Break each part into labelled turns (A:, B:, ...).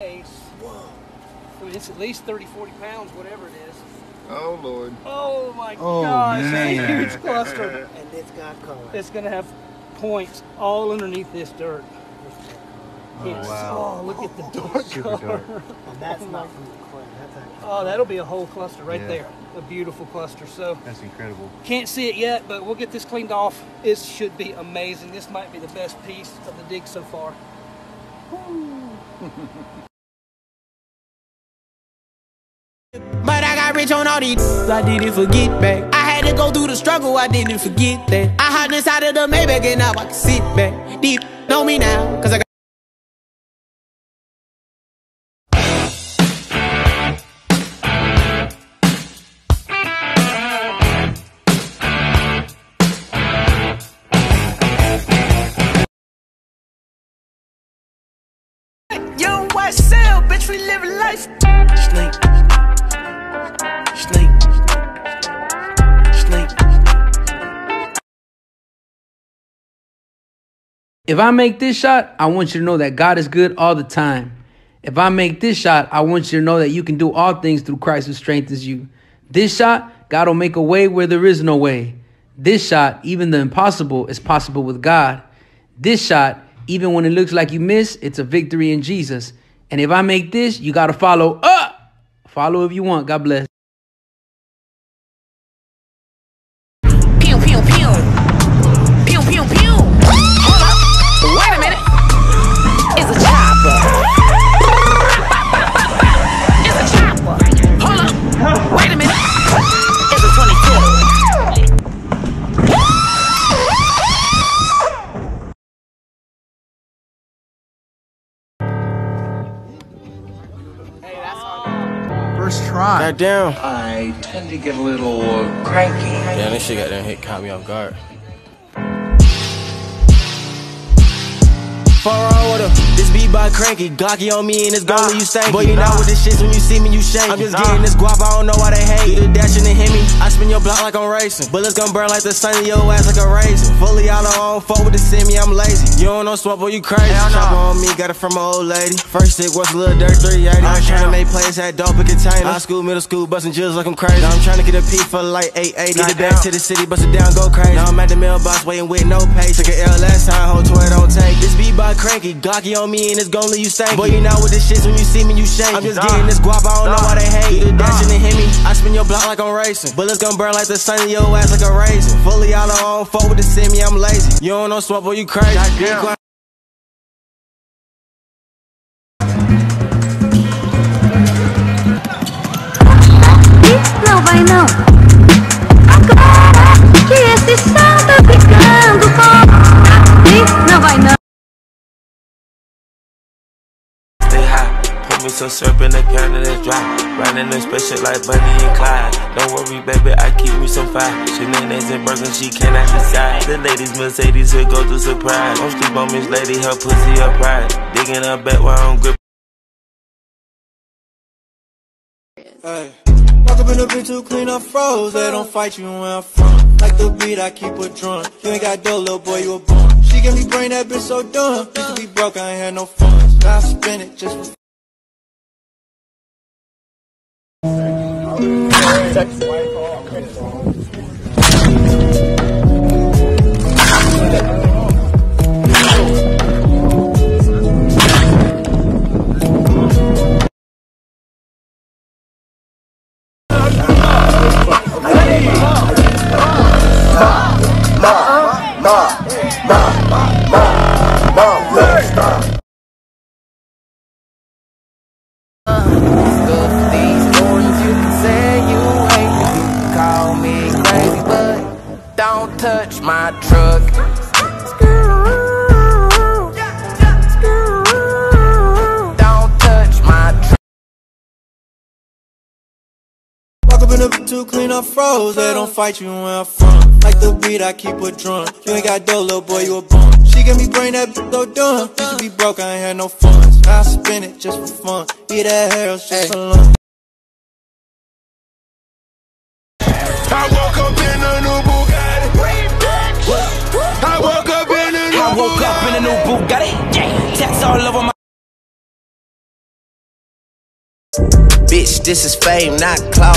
A: case. So it's at least 30, 40 pounds, whatever it is.
B: Oh Lord.
A: Oh my
C: Oh,
A: gosh, it's a huge cluster.
D: And it's got color.
A: It's gonna have points all underneath this dirt. Oh, it's-
C: wow.
A: oh, look at the dark
C: Super
A: color.
C: dark.
D: And that's not from the clay. That's actually.
A: Oh, that'll be a whole cluster right
C: Yeah.
A: there. A beautiful cluster. So
C: That's incredible.
A: can't see it yet, but we'll get this cleaned off. It should be amazing. This might be the best piece of the dig so far.
E: But I got rich on all these. I didn't forget back. I had to go through the struggle. I didn't forget that. I hopped inside of the Maybach and now I can sit back. Deep know me now, cause I got. Young white bitch, we live life.
F: If I make this shot, I want you to know that God is good all the time. If I make this shot, I want you to know that you can do all things through Christ who strengthens you. This shot, God will make a way where there is no way. This shot, even the impossible is possible with God. This shot, even when it looks like you miss, it's a victory in Jesus. And if I make this, you got to follow up. Follow if you want. God bless.
C: First try.
G: Goddamn.
B: I tend to get a little cranky.
G: Yeah, this shit got that hit caught me off guard. Far on with her. This beat by cranky, Glocky on me and it's gone when you stanky. Boy, you know what this shit when you see me, you shake. I'm just getting this guap, I don't know why they hate. Do the dash and the hit me. I spin your block like I'm racing. Bullets gonna burn like the sun in your ass like a raisin. Fully out on own, fuck with the semi, I'm lazy. You don't know swap, boy, you crazy. Chopper on me, got it from my old lady. First stick was a little dirt 380. I'm tryna make plays, had dope and container. High school, middle school, busting jills like I'm crazy. Now I'm tryna get a P for like 880. Get it back to the city, bust it down, go crazy. Now I'm at the mailbox waiting with no pay. Took an L last time, to it, don't take. This beat by cranky, Glocky on me and it's gon' leave you stanky. Boy, you know what this shit's when you see me, you shake. I'm just getting this guap, I don't know why they hate. Do the dash and the me. I spin your block like I'm racing. Bullets gon' burn like the sun in your ass like a raisin. Fully out on fuck with the semi, I'm lazy. You don't know swap, boy, you crazy. Goddamn.
H: Não vai não. Agora que esse som tá ficando com não vai não.
I: Put me some syrup in the can and it's dry. Riding in spaceship like Bonnie and Clyde. Don't worry, baby, I keep me some fire. She names and burgers, she cannot decide. The ladies Mercedes will go to surprise. Don't sleep on Miss Lady, her pussy her pride. Digging her back while I'm gripping.
E: Hey. Walk up in the bitch too clean up froze. They don't fight you where I'm from. Like the beat, I keep her drunk. You ain't got dough, little boy, you a bum. She give me brain, that bitch so dumb. Used to be broke, I ain't had no funds. Now I spend it just for Stuff touch my truck. Don't touch my truck. Walk up in the too clean up froze. They don't fight you where I'm from. Like the beat, I keep a drunk. You ain't got dough, little boy, you a bum. She give me brain, that bitch so dumb. Used to be broke, I ain't had no funds. I spend it just for fun. Eat that hair, just for lunch.
I: In a new I woke up in a new
E: Bugatti. Yeah, tats all over my
J: Bitch, this is fame, not clout.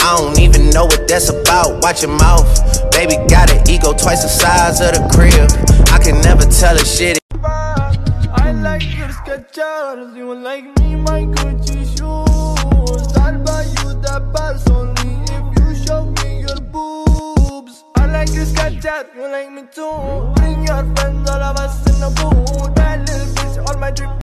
J: I don't even know what that's about. Watch your mouth. Baby got an ego twice the size of the crib. I can never tell a shit.
K: I like your Skechers, you like me, my Gucci shoes. I'll buy you the bus only if you show me your boobs. I like your Skechers, you like me too. Bring your friends, all of us in. That little bitch, all my drip.